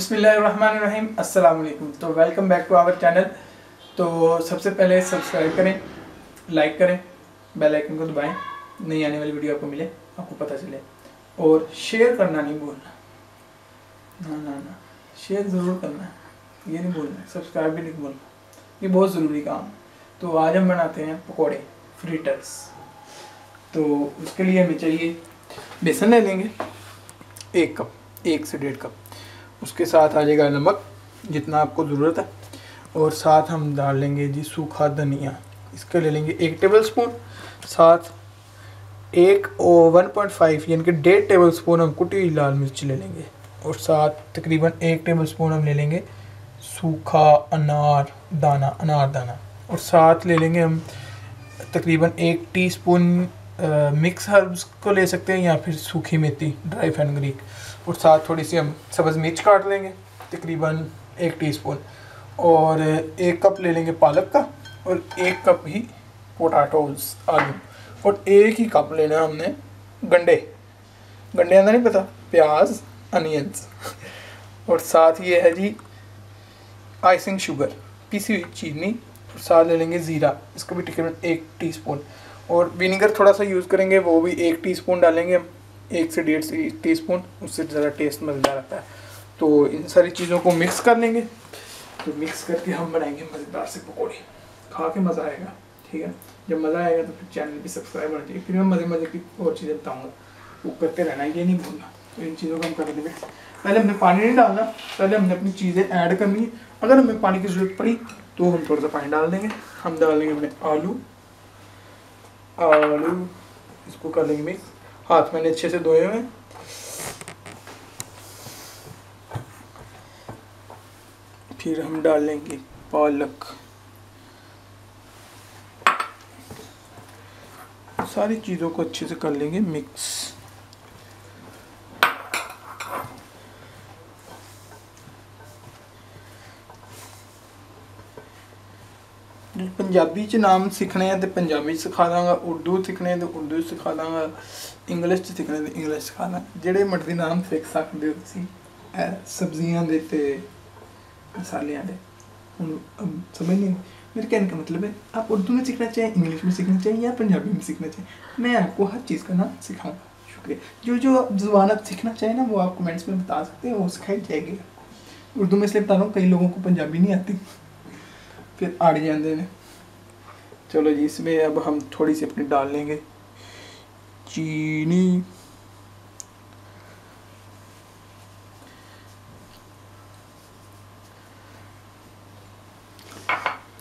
बसमीम तो welcome back to our channel तो सबसे पहले सब्सक्राइब करें लाइक करें बेल आइकन को दबाएँ, नई आने वाली वीडियो आपको मिले, आपको पता चले। और शेयर करना नहीं भूलना। ना ना ना। शेयर ज़रूर करना। है ये नहीं भूलना। सब्सक्राइब भी नहीं भूलना। ये बहुत ज़रूरी काम। तो आज हम बनाते हैं पकौड़े फ्रीटर्स तो उसके लिए हमें चाहिए बेसन ले लेंगे, एक कप, एक से डेढ़ कप। उसके साथ आ जाएगा नमक, जितना आपको ज़रूरत है। और साथ हम डाल लेंगे जी सूखा धनिया। इसका ले लेंगे एक टेबल स्पून साथ एक और वन पॉइंट फाइव यानी कि डेढ़ टेबल स्पून हम कुटी हुई लाल मिर्च ले लेंगे। और साथ तकरीबन एक टेबल स्पून हम ले लेंगे सूखा अनार दाना अनार दाना। और साथ ले लेंगे हम तकरीबन एक टीस्पून मिक्स हर्ब्स को ले सकते हैं या फिर सूखी मेथी ड्राई फैनग्रीक और साथ थोड़ी सी हम सब्ज़ मिर्च काट लेंगे, तकरीबन एक टीस्पून और एक कप ले लेंगे पालक का और एक कप ही पोटाटोज आलू. और एक ही कप लेना हमने गंडे. गंडे अंदर नहीं पता, प्याज अनियंस और साथ ये है जी आइसिंग शुगर पीसी हुई चीनी और साथ ले लेंगे ज़ीरा, इसको भी तकरीबन एक टीस्पून और विनीगर थोड़ा सा यूज़ करेंगे, वो भी एक टीस्पून डालेंगे हम एक से डेढ़ टी स्पून उससे ज़्यादा टेस्ट मज़ेदार आता है। तो इन सारी चीज़ों को मिक्स कर लेंगे। तो मिक्स करके हम बनाएँगे मज़ेदार से पकौड़े। खा के मज़ा आएगा, ठीक है? जब मज़ा आएगा तो फिर चैनल भी सब्सक्राइब होना चाहिए। फिर मैं मज़े मज़े की और चीज़ें बताऊँगा। वो करते रहना, ये नहीं भूलना। तो इन चीज़ों को हम कर देंगे। पहले हमने पानी नहीं डालना। पहले हमने अपनी चीज़ें ऐड करनी है। अगर हमें पानी की ज़रूरत पड़ी तो हम थोड़ा सा पानी डाल देंगे। हम डाल देंगे अपने आलू। आलू इसको कर लेंगे मिक्स हाथ मैंने अच्छे से धोए हुए फिर हम डाल लेंगे पालक। सारी चीज़ों को अच्छे से कर लेंगे मिक्स पंजाबी च नाम सीखने हैं तो पंजाबी सिखा दांगा उर्दू सीखने तो उर्दू सिखा दांगा ਇੰਗਲਿਸ਼ ਚ ਸਿੱਖਣਾ ਤੇ ਇੰਗਲਿਸ਼ ਸਿਖਾਣਾ ਜਿਹੜੇ ਮਰਜ਼ੀ ਨਾਮ ਸਿੱਖ ਸਕਦੇ ਹੋ ਤੁਸੀਂ ਇਹ ਸਬਜ਼ੀਆਂ ਦੇ ਤੇ मसालियाँ दे समझ नहीं मेरे कहने का मतलब है आप उर्दू में सीखना चाहिए इंग्लिश में सीखना चाहिए या पंजाबी में सीखना चाहिए मैं आपको हर चीज़ का नाम सिखाऊंगा शुक्रिया जो जो जुबान आप सीखना चाहिए ना वो आप कमेंट्स में बता सकते हैं वो सिखाई जाएगी उर्दू में इसलिए बता रहा हूँ कई लोगों को पंजाबी नहीं आती फिर आड़ जाते हैं चलो जी, इसमें अब हम थोड़ी सी अपनी डाल लेंगे। चीनी।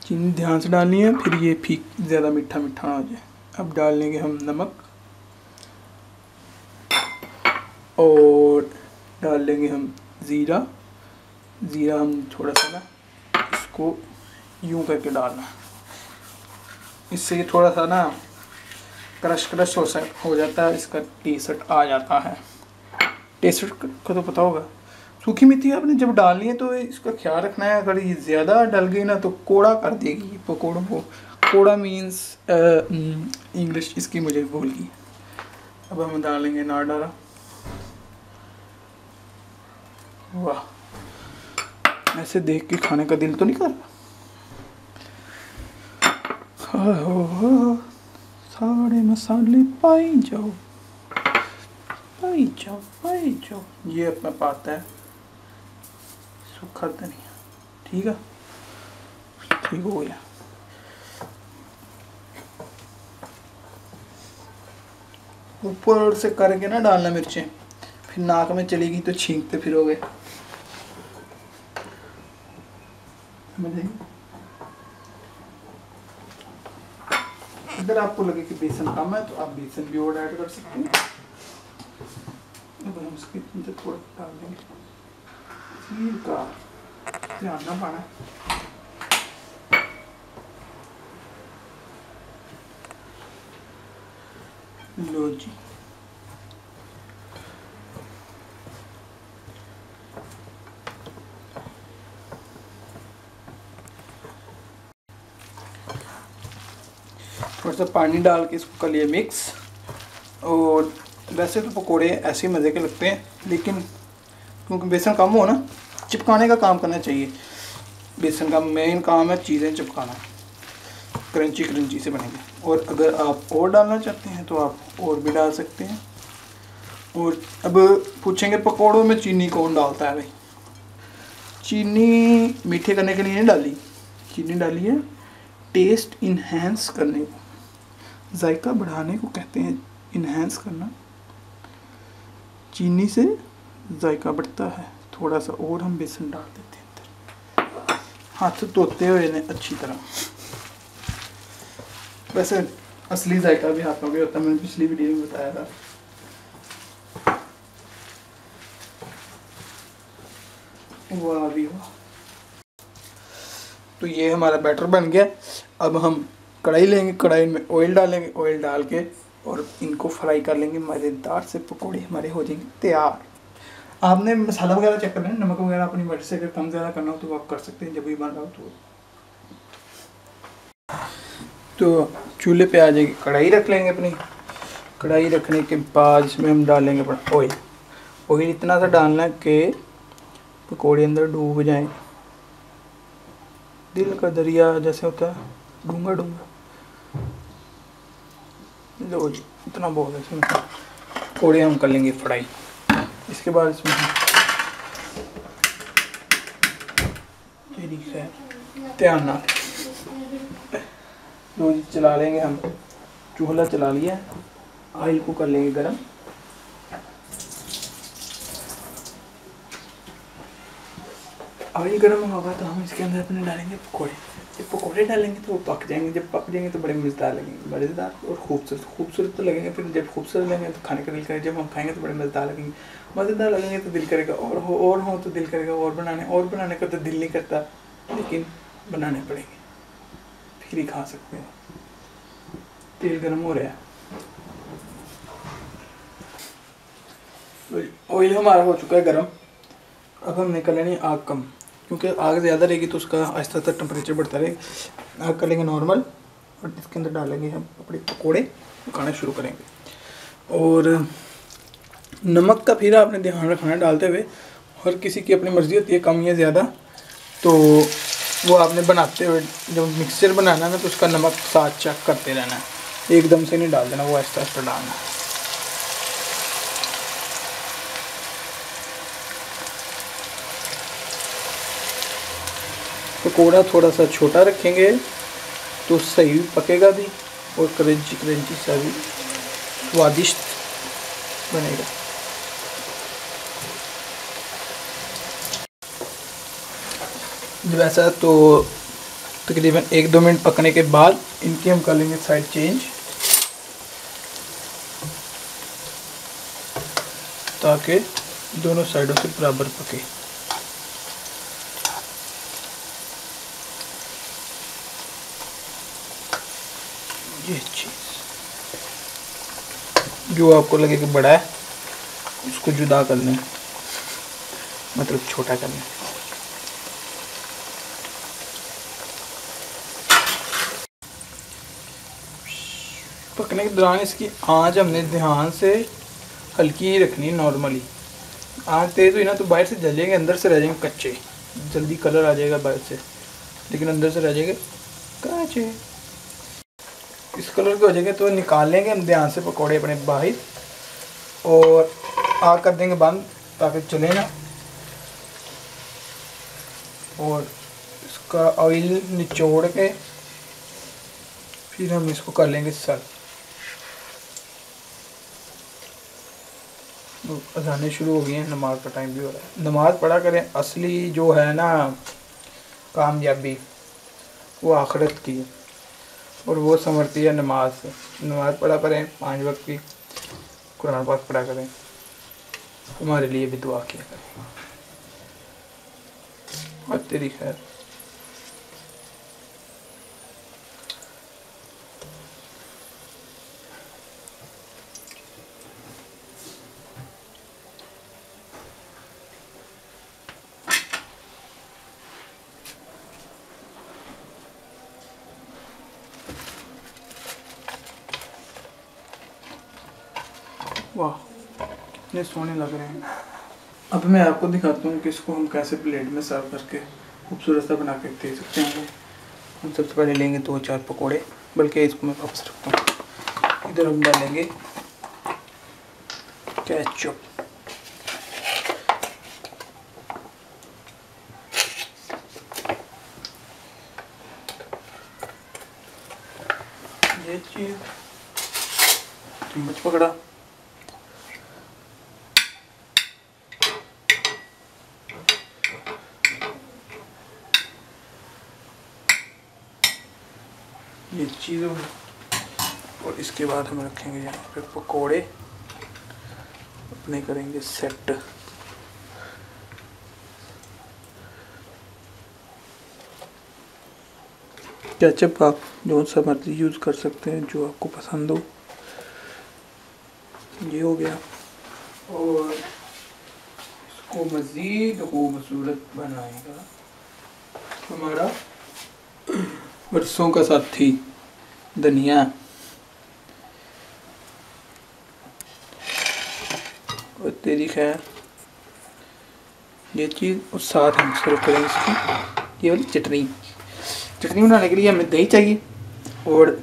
चीनी ध्यान से डालनी है, फिर ये फीक ज़्यादा मीठा मीठा आ जाए। अब डाल लेंगे हम नमक। और डाल लेंगे हम ज़ीरा। ज़ीरा हम थोड़ा सा ना इसको यूँ करके डालना। इससे ये थोड़ा सा ना क्रश क्रश हो सक हो जाता है, इसका टेस्ट आ जाता है। टेस्ट का तो पता होगा। सूखी मेथी आपने जब डालनी है तो इसका ख्याल रखना है, अगर ये ज़्यादा डल गई ना तो कोड़ा कर देगी पकौड़ों को। कोड़ा मीन्स इंग्लिश इसकी मुझे भूल गई। अब हम डालेंगे ना डाला वाह। ऐसे देख के खाने का दिल तो नहीं कर रहा? सारे मसाले पाई जाओ। पाई जाओ पाई जाओ। ये अपना पाता है। सूखा धनिया। ठीक है? ठीक हो गया। ऊपर से करके ना डालना मिर्चें। फिर नाक में चलेगी तो छींकते फिरोगे। समझेंगे अगर आपको लगे कि बेसन कम है तो आप बेसन भी और ऐड कर सकते हैं। हम इसके अंदर थोड़ा डाल देंगे। चीर का ध्यान ना पाना। लो जी। सा पानी डाल के इसको कर लिया मिक्स और वैसे तो पकोड़े ऐसे ही मज़े के लगते हैं, लेकिन क्योंकि बेसन कम हो ना, चिपकाने का काम करना चाहिए। बेसन का मेन काम है चीज़ें चिपकाना। क्रंची क्रंची से बनेंगे। और अगर आप और डालना चाहते हैं तो आप और भी डाल सकते हैं। और अब पूछेंगे पकौड़ों में चीनी कौन डालता है भाई? चीनी मीठे करने के लिए नहीं डाली। चीनी डाली है टेस्ट इन्हेंस करने को। जायका बढ़ाने को कहते हैं इन्हेंस करना। चीनी से जायका बढ़ता है थोड़ा सा और हम बेसन डाल देते हैं अंदर। हाथ धोते हुए ने अच्छी तरह। वैसे असली जायका भी हाथों में होता है, मैंने पिछली वीडियो में बताया था। वाह भी वाह। तो ये हमारा बैटर बन गया। अब हम कढ़ाई लेंगे, कढ़ाई में ऑयल डालेंगे ऑयल डाल के और इनको फ्राई कर लेंगे। मज़ेदार से पकौड़े हमारे हो जाएँगे तैयार। आपने मसाला वगैरह चेक करना है नमक वगैरह अपनी मर्ज़ी से अगर कम ज़्यादा करना हो तो आप कर सकते हैं, जब भी बन रहा हो तो। तो चूल्हे पे आ जाएगी। कढ़ाई रख लेंगे अपनी। कढ़ाई रखने के बाद इसमें हम डालेंगे अपना ऑयल ऑयल इतना सा डालना कि पकौड़े अंदर डूब जाए। दिल का दरिया जैसे होता है डूँगा डूँगा लो जी इतना बहुत है इसमें पकौड़े हम कर लेंगे फ्राई इसके बाद इसमें ध्यान ना। लो जी चला लेंगे हम। चूल्हा चला लिया। ऑयल को कर लेंगे गरम। ऑयल गर्म होगा तो हम इसके अंदर अपने डालेंगे पकौड़े। जब पकौड़े डालेंगे तो वो पक जाएँगे, जब पक जाएँगे तो बड़े मज़ेदार लगेंगे मज़ेदार और खूबसूरत खूबसूरत तो लगेंगे, फिर जब खूबसूरत लगेंगे तो खाने का दिल करेगा, जब हम खाएँगे तो बड़े मज़ेदार लगेंगे मज़ेदार लगेंगे तो दिल करेगा, और हो और हो तो दिल करेगा, और बनाने और बनाने का तो दिल नहीं करता, लेकिन बनाने पड़ेंगे, फिर ही खा सकते हो। तेल गर्म हो रहा है। ऑयल हमारा हो चुका है गर्म। अब हम निकल लेनी आग कम। क्योंकि आग ज़्यादा रहेगी तो उसका आहिस्ता आहिस्ता टेम्परेचर बढ़ता रहेगा आग कर लेंगे नॉर्मल और इसके अंदर डालेंगे हम अपने पकौड़े पकाना शुरू करेंगे। और नमक का फिर आपने ध्यान रखना है डालते हुए, हर किसी की अपनी मर्ज़ी होती है, कम या ज़्यादा। तो वो आपने बनाते हुए, जब मिक्सचर बनाना है ना तो उसका नमक साथ चेक करते रहना है। एकदम से नहीं डाल देना, वो आहिस्ता आहिस्ता डालना है। पकौड़ा थोड़ा सा छोटा रखेंगे तो सही भी पकेगा भी और क्रंची क्रंची सा भी स्वादिष्ट बनेगा। वैसा तो तकरीबन एक दो मिनट पकने के बाद इनकी हम कर लेंगे साइड चेंज ताकि दोनों साइडों से बराबर पके। ये चीज़। जो आपको लगे कि बड़ा है उसको जुदा कर लें। मतलब छोटा कर लें। पकने के दौरान इसकी आँच हमने ध्यान से हल्की ही रखनी नॉर्मली आँच तेज़ हुई ना तो बाहर से जल जाएँगे अंदर से रह जाएँगे कच्चे। जल्दी कलर आ जाएगा बाहर से। लेकिन अंदर से रह जाएँगे कच्चे। कलर के हो जाएँगे तो निकाल लेंगे हम ध्यान से पकौड़े अपने बाहर। और आग कर देंगे बंद, ताकि चले ना। और इसका ऑयल निचोड़ के फिर हम इसको कर लेंगे सर्व तो अजाने शुरू हो गई हैं, नमाज़ का टाइम भी हो रहा है। नमाज़ पढ़ा करें, असली जो है ना, कामयाबी, वो आखिरत की है। और वो समझती है नमाज़। से नमाज़ पढ़ा करें, पाँच वक्त की कुरान पाक पढ़ा करें। तुम्हारे लिए भी दुआ किया करें। और तेरी खैर। कितने सोने लग रहे हैं? अब मैं आपको दिखाता हूँ कि इसको हम कैसे प्लेट में सर्व करके खूबसूरत सा बना के दे सकते हैं। हम सबसे पहले लेंगे दो चार पकौड़े, बल्कि इसको मैं वापस रखता हूँ। इधर हम डालेंगे कैचअप चीज़, चम्मच पकड़ा। ये चीज़ और इसके बाद हम रखेंगे यहाँ पे पकोड़े। अपने करेंगे सेट। कैचअप आप जो सा मर्ज़ी यूज़ कर सकते हैं, जो आपको पसंद हो। ये हो गया। और इसको मज़ीद खूबसूरत बनाएगा। हमारा बरसों का साथी। धनिया और तेरी खैर, ये चीज़ और साथ हम सर्व करेंगे इसकी, ये वाली चटनी। चटनी बनाने के लिए हमें दही चाहिए और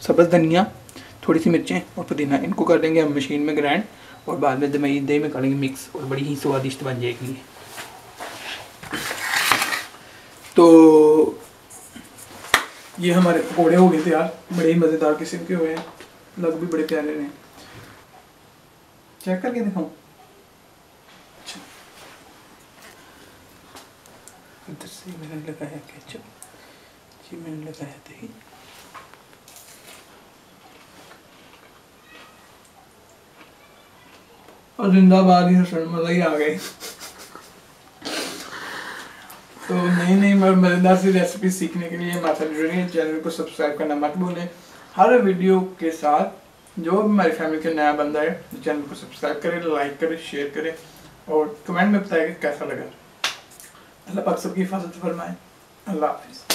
सब्ज़ धनिया थोड़ी सी मिर्चें और पुदीना। इनको कर देंगे हम मशीन में ग्राइंड और बाद में दही दही में करेंगे मिक्स और बड़ी ही स्वादिष्ट बन जाएगी। तो ये हमारे पकौड़े हो गए थे यार बड़े ही मज़ेदार किस्म के हुए हैं। लग भी बड़े प्यारे ने चेक करके दिखाऊँ? अच्छा। इधर से मैंने लगाया केचप जी, मैंने लगाया दही। और जिंदाबाद ही मज़ा ही आ गई तो नई नई मज़ेदार सी रेसिपी सीखने के लिए माता जुड़िए चैनल को सब्सक्राइब करना मत भूलें। हर वीडियो के साथ, जो भी हमारी फैमिली का नया बंदा है चैनल को सब्सक्राइब करें लाइक करें शेयर करें और कमेंट में बताएगा कैसा लगा। अल्लाह पाक सबकी हिफाजत फरमाए। अल्लाह हाफिज़।